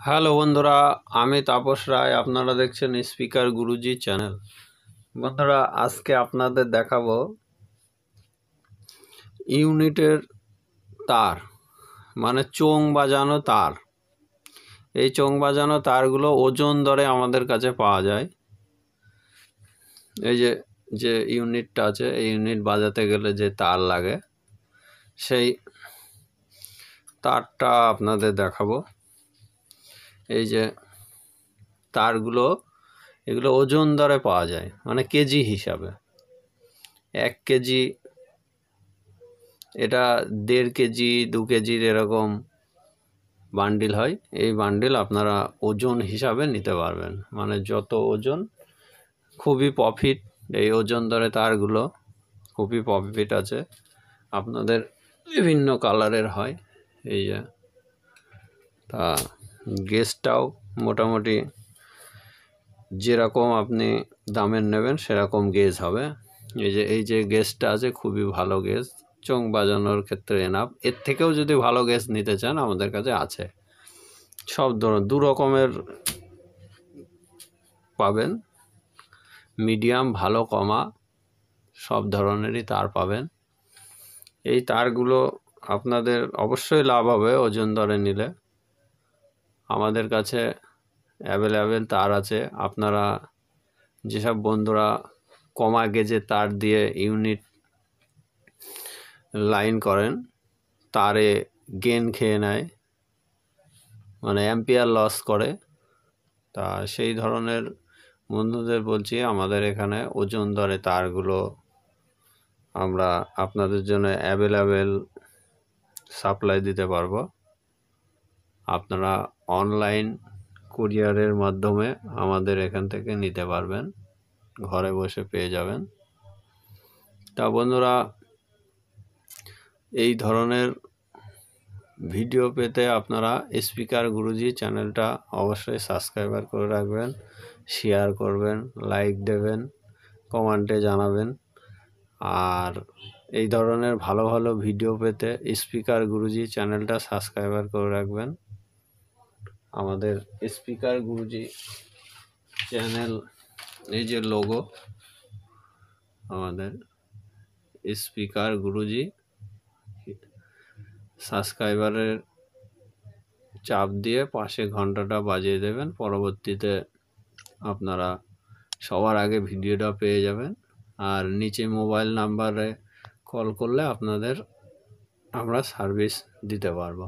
Hello বন্ধুরা, আমি তাপস রায়, আপনারা দেখছেন স্পিকার গুরুজি চ্যানেল। বন্ধুরা, আজকে আপনাদের দেখাবো ইউনিটের তার মানে চোং বাজানো তার। এই চোং বাজানো তারগুলো ওজন দরে আমাদের কাছে পাওয়া যায়। এই যে যে ইউনিটটা আছে, এই ইউনিট বাজাতে গেলে যে তার লাগে, সেই তারটা আপনাদের দেখাবো। এই যে তারগুলো, এগুলো ওজন দরে পাওয়া যায় মানে কেজি হিসাবে। এক কেজি, এটা দেড় কেজি, দু কেজির এরকম বান্ডিল হয়। এই বান্ডিল আপনারা ওজন হিসাবে নিতে পারবেন। মানে যত ওজন, খুবই প্রফিট এই ওজন দরে তারগুলো, খুবই প্রফিট আছে। আপনাদের বিভিন্ন কালারের হয়। এই যে, তা গেসটাও মোটামুটি যেরকম আপনি দামের নেবেন, সেরকম গেজ হবে। এই যে এই যে গেসটা আছে, খুবই ভালো গেজ চোং বাজানোর ক্ষেত্রে এনাফ এর থেকেও যদি ভালো গ্যাস নিতে চান, আমাদের কাছে আছে। সব ধরনের দু রকমের পাবেন। মিডিয়াম ভালো কমা সব ধরনেরই তার পাবেন। এই তারগুলো আপনাদের অবশ্যই লাভ হবে, ওজন দরে নিলে। আমাদের কাছে অ্যাভেলেবেল তার আছে। আপনারা যেসব বন্ধুরা কমা গেজে তার দিয়ে ইউনিট লাইন করেন, তারে গেন খেয়ে নেয় মানে অ্যাম্পিয়ার লস করে। তা সেই ধরনের বন্ধুদের বলছি, আমাদের এখানে ওজন দরে তারগুলো আমরা আপনাদের জন্য অ্যাভেলেবেল সাপ্লাই দিতে পারব। আপনারা অনলাইন কুরিয়ারের মাধ্যমে আমাদের এখান থেকে নিতে পারবেন। ঘরে বসে পেয়ে যাবেন। তা বন্ধুরা, এই ধরনের ভিডিও পেতে আপনারা স্পিকার গুরুজি চ্যানেলটা অবশ্যই সাবস্ক্রাইবার করে রাখবেন শেয়ার করবেন লাইক দেবেন কমেন্টে জানাবেন। আর এই ধরনের ভালো ভালো ভিডিও পেতে স্পিকার গুরুজি চ্যানেলটা সাবস্ক্রাইবার করে রাখবেন। আমাদের স্পিকার গুরুজি চ্যানেল, এই যে লোগো আমাদের স্পিকার গুরুজি সাবস্ক্রাইবারের চাপ দিয়ে পাশে ঘন্টাটা বাজিয়ে দেবেন। পরবর্তীতে আপনারা সবার আগে ভিডিওটা পেয়ে যাবেন। আর নিচে মোবাইল নাম্বারে কল করলে আপনাদের আমরা সার্ভিস দিতে পারব।